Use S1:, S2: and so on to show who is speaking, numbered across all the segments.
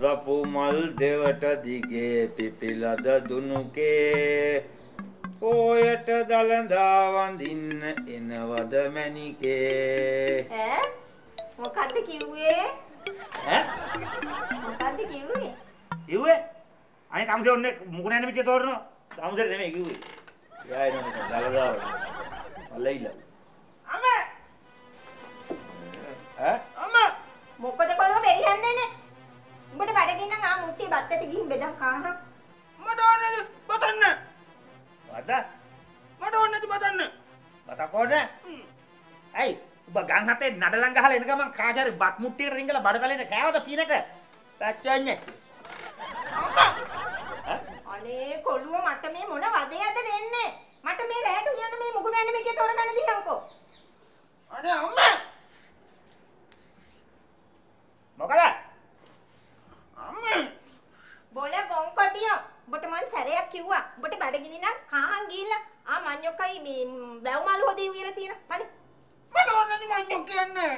S1: සපු මල් දෙවට දිගේ පිපිලද දුනුකේ. පෝයට දළදා වඳින්න එනවද මැනිකේ
S2: ඈ? මොකද්ද කිව්වේ?
S1: ඈ?
S2: මොකද්ද කිව්වේ?
S1: කිව්වේ? අනේ කම්සේ ඔන්නේ මුකුණ යන පිටිය තෝරනවා. කම්සේ නෙමෙයි කිව්වේ. යා එන දළදා අල්ලයිලා
S3: අම්මා
S1: ඈ?
S3: අම්මා
S2: මොකද කොළව බෙරියන්නේ නේ උඹට බඩගින්න ආ මුට්ටි බත්තට ගිහින් බෙදන් කාහන
S3: මට ඕනේ බතන්න.
S1: වද
S3: මට ඕනේ බතන්න.
S1: බතකෝද ඇයි? ඔබ ගම් හතේ නඩලන් ගහලා එන ගමන් කාජාරි බත් මුට්ටියකට රිංගලා බඩ කලෙන කෑවද පීනට තච්චන්නේ
S3: අම්මා!
S2: අනේ කොළුව මට මේ මොන වදයක්ද දෙන්නේ? මට මේ රැට උයන්න මේ මුගුණ යන මේකේ තෝරගන්න දියන්කෝ
S3: අනේ අම්මා!
S1: මොකද
S3: අම්මා
S2: බොල බොන්කොටිය උඹට මං සැරයක් කිව්වා උඹට බඩගිනි නම් කාහන් ගිහිල්ලා මඤ්ඤොක්කයි මේ බැව්මාළු හොදේ උයලා තියෙන බලන්න
S3: මට ඕනේ මං කියන්නේ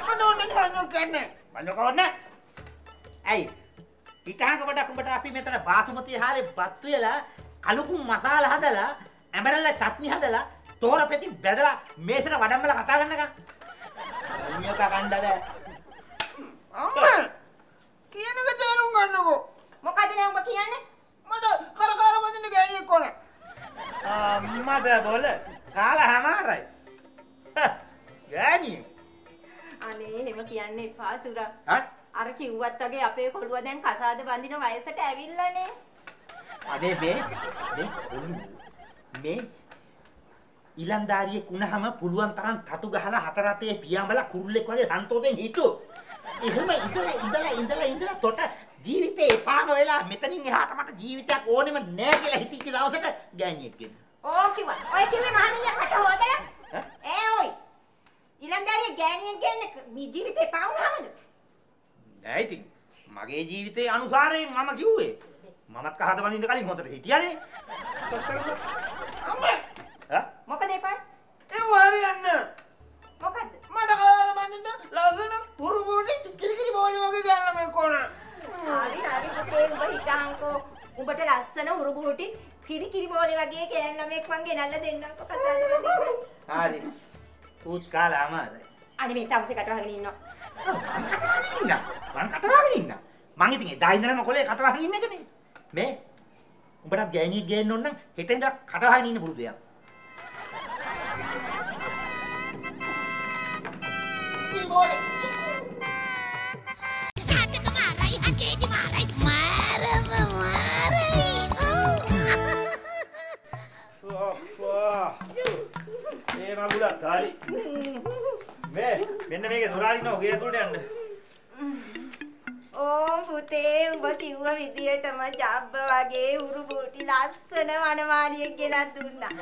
S3: මට ඕනේ මං කියන්නේ
S1: මඤ්ඤොකවන්න ඇයි? ඉතහංග වඩක් උඹට අපි මෙතන බාසමති හාලේ බත් වෙලා කලුකුම් මසාලා හදලා ඇඹරල්ල චට්නි හදලා තෝර පෙති බැදලා මේසෙට වඩම්මලා කතා කරනකම් මඤ්ඤොක කණ්ඩ
S2: එහෙම කියන්න එපා සුරා.
S1: හා
S2: අර කිව්වත් වගේ අපේ කොළුව දැන් කසාද බඳින වයසට ඇවිල්ලානේ.
S1: අනේ මේ මේ මේ ඊලන්දාරියෙක් වුණාම පුළුවන් තරම් තටු ගහලා හතර අතේ පියාඹලා කුරුල්ලෙක් වගේ සන්තෝෂෙන් හිටු. එහෙම ඉඳලා ඉඳලා ඉඳලා ඉඳලා තොට ජීවිතේ එපාම වෙලා මෙතනින් එහාට මට ජීවිතයක් ඕනෙම නෑ කියලා හිතිච්ච දවසට ගෑණියෙක් ගෙන්න.
S2: ඕ කිව්වා. ඔය කිව්වේ මහණියා කට හොදලා
S1: ඈ?
S2: ඈ ඔයි ඊලන්දාරිය ගෑණියෙන් කියන්නේ මේ ජීවිතේ පාවුනහමද
S1: නෑ ඉතින් මගේ ජීවිතේ අනුසාරයෙන් මම කිව්වේ. මමත් කහද වඳින්න කලින් හොඳට හිටියානේ.
S3: අම්මා
S1: ඈ?
S2: මොකද එපා
S3: ඒ හරියන්නේ
S2: මොකද්ද
S3: මට කරකාර වදින්න ලස්සන පුරු පුරුටි කිරිකිරි බෝලි වගේ ගන්න මේ කොන
S2: හරි හරි පුතේ උඹ හිටහන්කෝ උඹට ලස්සන උරුබුටි කිරි කිරි බෝලේ වගේ කෑන් ළමෙක් මං ගෙනල්ලා දෙන්නම්කෝ කසාද බඳින්න.
S1: හරි. උත් කාලා අමාරයි.
S2: අනේ මේ තවසේ කට වහගෙන ඉන්නවා
S1: මං කටවහගෙන ඉන්න. මං කටවහගෙන ඉන්න. මං ඉතින් එදා ඉඳලම කොලේ කටවහගෙන ඉන්න එකනේ. මේ උඹටත් ගෑණියෙක් ගේන්න ඕන නම් හෙට ඉඳලා කටවහගෙන ඉන්න පුරුදුයක්.
S4: Tata kemarai, ake dimarai, marah marah.
S1: මේ මගුලක් හරි. මේ මෙන්න මේකේ දොරාරින්න ඔගේ ඇතුළට යන්න.
S2: ඕ පුතේ උඹ කිව්ව විදියටම ජබ්බ වගේ උරුබුටි ලස්සන වනමාලියෙක් ගෙනත් දුන්නා.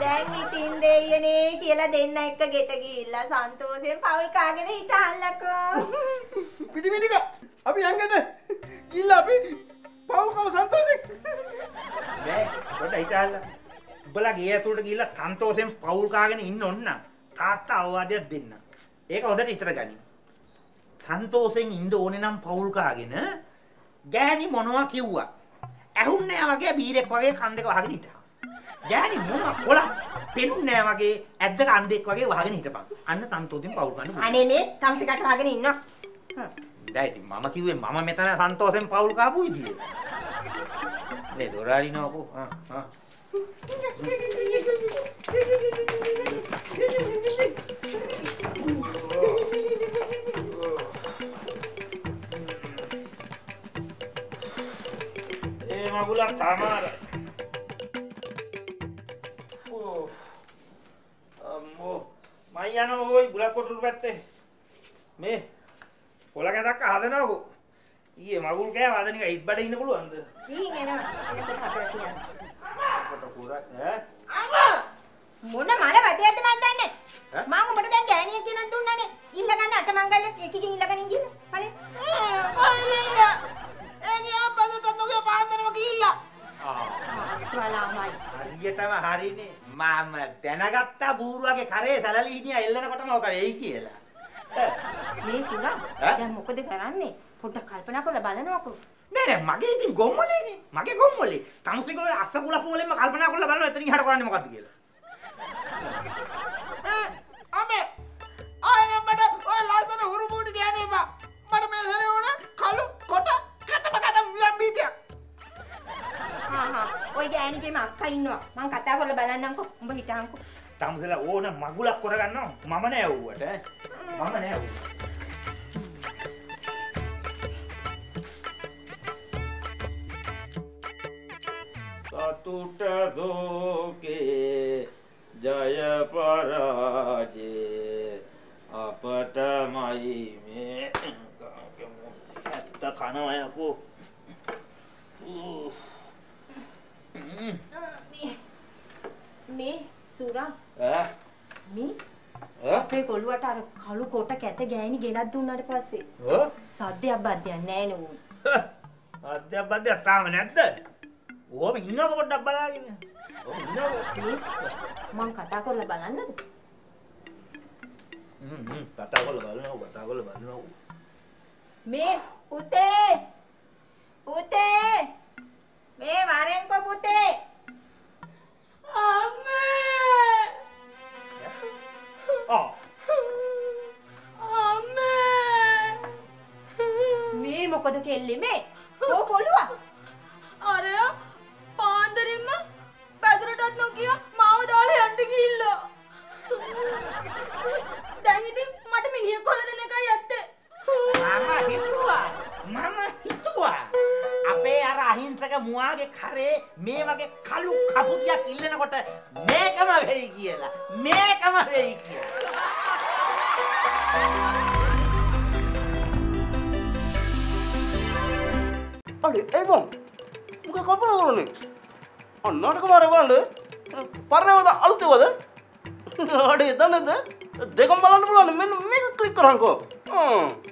S2: දැන් ඉතින් දෙයියනේ කියලා දෙන්න එක්ක ගෙට ගිහිල්ලා සන්තෝෂයෙන් පවුල් කාගෙන හිටහල්ලකෝ.
S3: පිටිමිටික අපි යංගට ගිල්ල අපි පවුකම සන්තෝසෙක්
S1: මේ පොඩ්ඩ හිතහල්ලා. උඹලා ගේ ඇතුළට ගිහිල්ලා සන්තෝෂෙන් පවුල් කාගෙන ඉන්න ඕන නම් තාත්තා අවවාදයක් දෙන්න. ඒක හොඳට හිතර ගනින්. සන්තෝෂෙන් ඉන්න ඕනේ නම් පවුල් කාගෙන ගෑණි මොනවා කිව්වා. ඇහුන්නේ නැහැ වගේ බීරෙක් වගේ කන් දෙක වහගෙන හිටා. ගෑණි මොනවා කොලා පෙනුන්නේ නැහැ වගේ ඇද්දක අන්දෙක් වගේ වහගෙන හිටපන්. අන්න සන්තෝෂෙන් පවුල් ගන්න පුළුවන්.
S2: අනේ මේ තවසේ කට වහගෙන ඉන්නවා. හ්ම්.
S1: දැන් ඉතින් මම කිව්වේ මම මෙතන සන්තෝෂෙන් පවුල් කාපු විදිය. මේ දොරාරිනවකෝ. ආ ආ. ඒ මගුලක් තමාරයි. ඕ. අම්මෝ. මම යනවා ওই බුලක් කොටුළු පැත්තේ. මේ පොල ගැදක් හදනවකෝ. ඊයේ මගුල් කෑව අද නිකන් ඉත් බඩේ ඉන්න පුළුවන්ද?
S2: එනවා. එනකොට හතර තියන්න.
S1: කොට පුර ඈ
S2: මොන මල වැදයක්ද මන් දන්නේ? මම උඹට දැන් ගෑණියෙක් කියනක් දුන්නානේ ඉල්ල ගන්න අට මංගල්‍යයක් එකකින් ඉල්ලගෙන ගිහින් බලන්න
S1: හරියටම හරිනේ. මම දැනගත්තා බූරුවගේ කරේ සැලලි හිටියා එල්ලනකොටම ඔක වෙයි කියලා.
S2: මේ සුරා? දැන් මොකද කරන්නේ පොඩ්ඩක් කල්පනා කරලා බලනවකෝ.
S1: නෑ නෑ මගේ ඉතින් ගොම්මලේනේ. මගේ ගොම්මලේ. තමුසෙක ඔය අස්ස කුලප වලින්ම කල්පනා කරලා බලනවා එතනින් හට කරන්නේ මොකද්ද කියලා.
S3: ඔය
S2: ගෑණිගේම අක්කා ඉන්නවා. මං කතා කරලා බලන්නම්කෝ. උඹ හිටහන්කෝ.
S1: තමුසෙලා ඕන මගුලක් කරගන්නවා. මම නෑ ඌවට. ඈ. මම නෑ ඌ. සතුට සෝකේ ජය පරාජේ අපටමයි මේ ඇත්ත කනවයකෝ
S2: මේ සුරා
S1: ඈ
S2: මේ අපේ කොළුවට අර කළු කොට කැත ගෑණි ගෙනත් දුන්නාට පස්සේ
S1: ඈ
S2: සද්දයක් බද්දයක් නෑ නෝ.
S1: අධ්‍යයක් බද්ධයක් තාම නැද්ද? ඕම ඉන්නවක පොඩ්ඩක් බලාගෙන. ඕම ඉන්නවක.
S2: මේ කතා කරලා බලන්නද?
S1: හ්ම් හ්ම් කතා කරලා බලනවා කතා කරලා බලනවා.
S2: මේ පුතේ පුතේ මේ වරෙන්කෝ පුතේ මේ මොකද කෙල්ලි මේ කෝ කොළුවා
S5: අරය පාන්දරින්ම පැදුරටත් නොකිය මාව දාලා යන්න ගිහිල්ලා. දැන් ඉතින් මට මිනිහෙක් හොල දෙන එකයි ඇත්තේ.
S1: මම හිතුවා. මම හිතුවා. අපේ අර අහිංසක මුවාගේ කරේ මේ වගේ කළු කපුටියක් ඉල්ලනකොට මේකම වෙයි කියලා. මේකම වෙයි කියලා
S6: අඩේ ඒ බං මොක කල්පනා කරන්නේ අන්නටක මාරේ බලන්න පරණවද අලුතේවද අඩේ දන්නේද දෙකම බලන්න පුළුවන් මෙන්න මේක ක්ලික් කරහන්කෝ
S4: කට